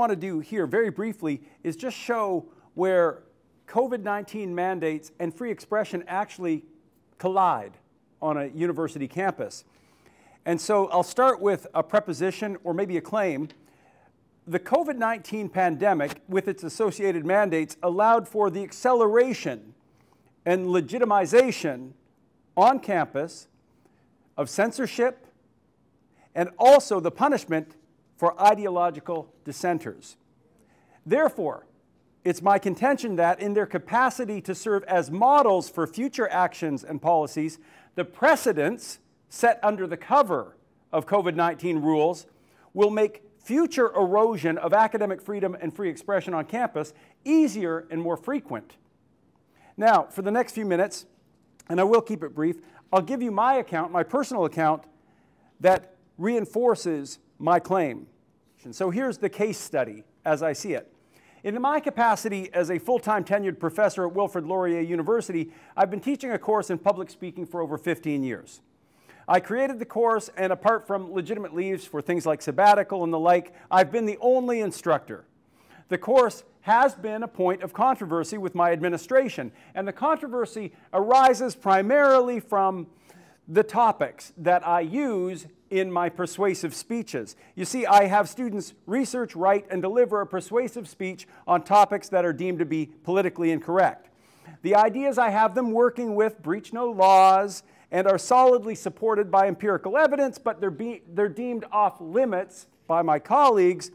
want to do here very briefly is just show where COVID-19 mandates and free expression actually collide on a university campus. And so I'll start with a preposition or maybe a claim. The COVID-19 pandemic with its associated mandates allowed for the acceleration and legitimization on campus of censorship and also the punishment for ideological dissenters. Therefore, it's my contention that in their capacity to serve as models for future actions and policies, the precedents set under the cover of COVID 19 rules will make future erosion of academic freedom and free expression on campus easier and more frequent. Now, for the next few minutes, and I will keep it brief, I'll give you my account, my personal account, that reinforces my claim. So here's the case study as I see it. In my capacity as a full-time tenured professor at Wilfrid Laurier University, I've been teaching a course in public speaking for over 15 years. I created the course, and apart from legitimate leaves for things like sabbatical and the like, I've been the only instructor. The course has been a point of controversy with my administration, and the controversy arises primarily from the topics that I use in my persuasive speeches. You see, I have students research, write, and deliver a persuasive speech on topics that are deemed to be politically incorrect. The ideas I have them working with breach no laws and are solidly supported by empirical evidence, but they're, be, they're deemed off limits by my colleagues.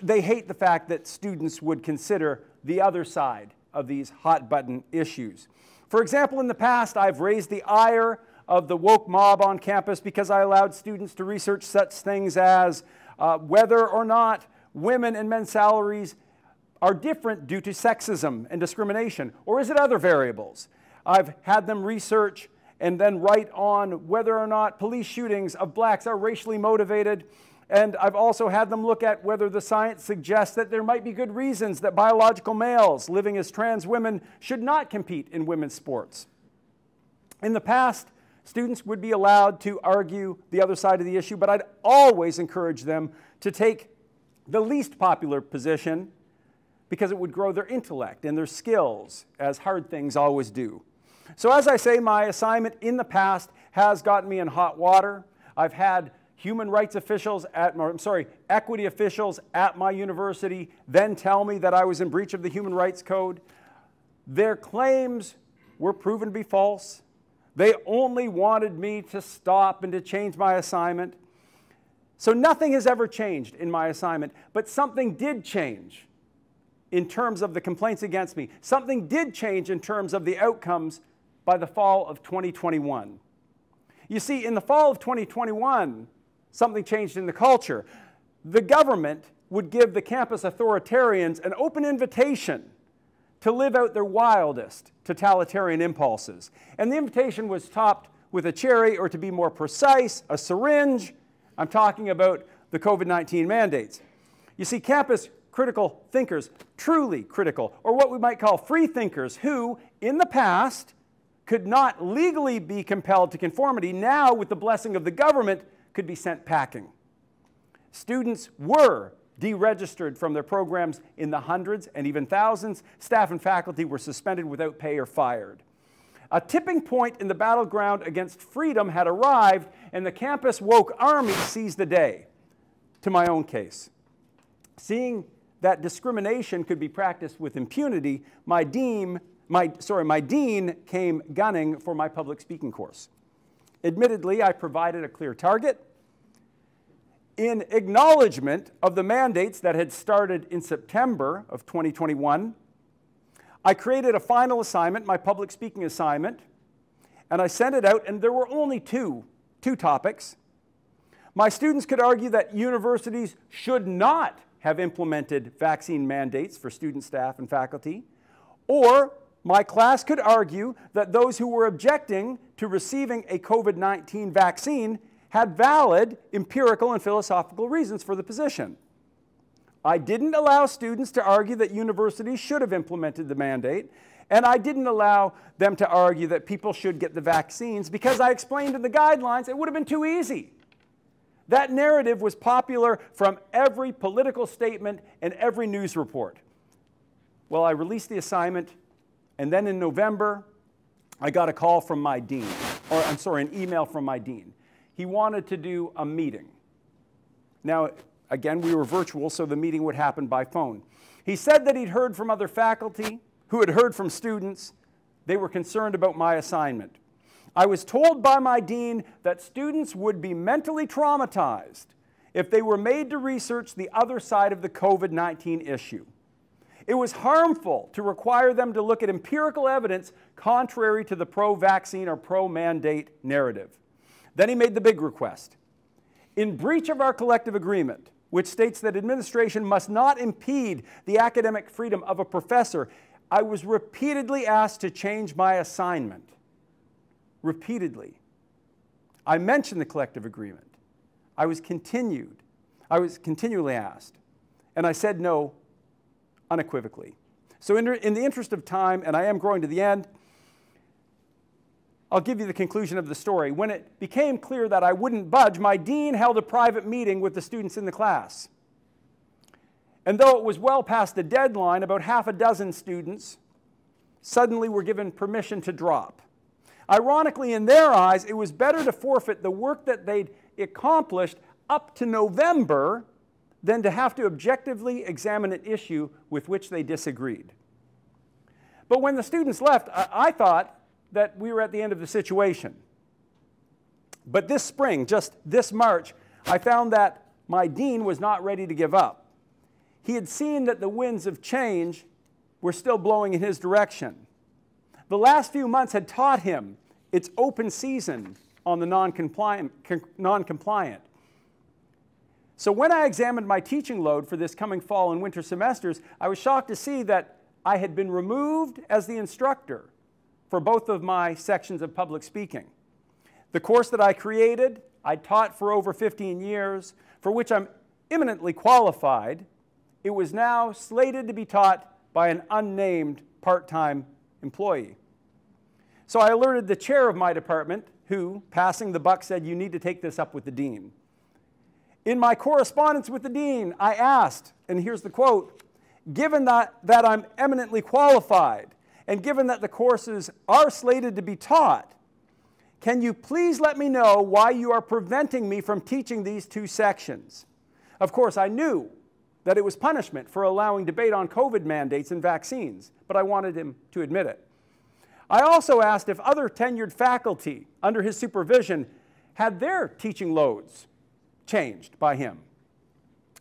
They hate the fact that students would consider the other side of these hot button issues. For example, in the past, I've raised the ire of the woke mob on campus because I allowed students to research such things as uh, whether or not women and men's salaries are different due to sexism and discrimination, or is it other variables? I've had them research and then write on whether or not police shootings of blacks are racially motivated. And I've also had them look at whether the science suggests that there might be good reasons that biological males living as trans women should not compete in women's sports. In the past, Students would be allowed to argue the other side of the issue, but I'd always encourage them to take the least popular position because it would grow their intellect and their skills, as hard things always do. So, as I say, my assignment in the past has gotten me in hot water. I've had human rights officials at, I'm sorry, equity officials at my university then tell me that I was in breach of the Human Rights Code. Their claims were proven to be false. They only wanted me to stop and to change my assignment. So nothing has ever changed in my assignment, but something did change in terms of the complaints against me. Something did change in terms of the outcomes by the fall of 2021. You see, in the fall of 2021, something changed in the culture. The government would give the campus authoritarians an open invitation to live out their wildest totalitarian impulses. And the invitation was topped with a cherry, or to be more precise, a syringe. I'm talking about the COVID 19 mandates. You see, campus critical thinkers, truly critical, or what we might call free thinkers, who in the past could not legally be compelled to conformity, now, with the blessing of the government, could be sent packing. Students were deregistered from their programs in the hundreds and even thousands. Staff and faculty were suspended without pay or fired. A tipping point in the battleground against freedom had arrived, and the campus woke army seized the day. To my own case. Seeing that discrimination could be practiced with impunity, my dean, my, sorry, my dean came gunning for my public speaking course. Admittedly, I provided a clear target, in acknowledgement of the mandates that had started in September of 2021, I created a final assignment, my public speaking assignment, and I sent it out, and there were only two, two topics. My students could argue that universities should not have implemented vaccine mandates for student, staff, and faculty, or my class could argue that those who were objecting to receiving a COVID 19 vaccine had valid empirical and philosophical reasons for the position. I didn't allow students to argue that universities should have implemented the mandate, and I didn't allow them to argue that people should get the vaccines because I explained in the guidelines it would have been too easy. That narrative was popular from every political statement and every news report. Well, I released the assignment, and then in November, I got a call from my dean, or I'm sorry, an email from my dean. He wanted to do a meeting. Now, again, we were virtual, so the meeting would happen by phone. He said that he'd heard from other faculty who had heard from students. They were concerned about my assignment. I was told by my dean that students would be mentally traumatized if they were made to research the other side of the COVID 19 issue. It was harmful to require them to look at empirical evidence contrary to the pro vaccine or pro mandate narrative. Then he made the big request. In breach of our collective agreement, which states that administration must not impede the academic freedom of a professor, I was repeatedly asked to change my assignment. Repeatedly. I mentioned the collective agreement. I was continued. I was continually asked. And I said no unequivocally. So, in, in the interest of time, and I am growing to the end, I'll give you the conclusion of the story. When it became clear that I wouldn't budge, my dean held a private meeting with the students in the class. And though it was well past the deadline, about half a dozen students suddenly were given permission to drop. Ironically, in their eyes, it was better to forfeit the work that they'd accomplished up to November than to have to objectively examine an issue with which they disagreed. But when the students left, I, I thought that we were at the end of the situation. But this spring, just this March, I found that my dean was not ready to give up. He had seen that the winds of change were still blowing in his direction. The last few months had taught him its open season on the non compliant. So when I examined my teaching load for this coming fall and winter semesters, I was shocked to see that I had been removed as the instructor for both of my sections of public speaking. The course that I created, I taught for over 15 years, for which I'm eminently qualified. It was now slated to be taught by an unnamed part-time employee. So I alerted the chair of my department, who, passing the buck, said, you need to take this up with the dean. In my correspondence with the dean, I asked, and here's the quote given that, that I'm eminently qualified, and given that the courses are slated to be taught, can you please let me know why you are preventing me from teaching these two sections? Of course, I knew that it was punishment for allowing debate on COVID mandates and vaccines, but I wanted him to admit it. I also asked if other tenured faculty under his supervision had their teaching loads changed by him?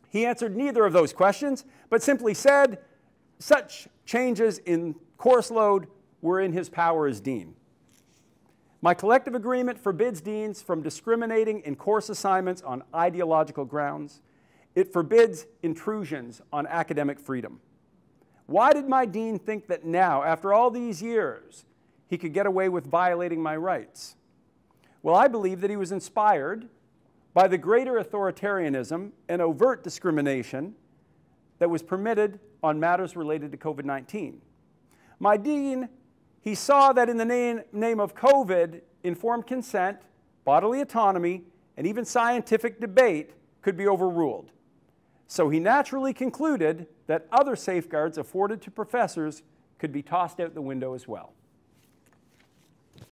He answered neither of those questions, but simply said such changes in course load were in his power as dean. My collective agreement forbids deans from discriminating in course assignments on ideological grounds. It forbids intrusions on academic freedom. Why did my dean think that now, after all these years, he could get away with violating my rights? Well, I believe that he was inspired by the greater authoritarianism and overt discrimination that was permitted on matters related to COVID 19. My dean, he saw that in the name, name of COVID, informed consent, bodily autonomy, and even scientific debate could be overruled. So he naturally concluded that other safeguards afforded to professors could be tossed out the window as well.